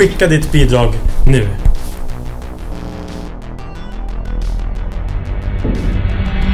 Skicka ditt bidrag nu.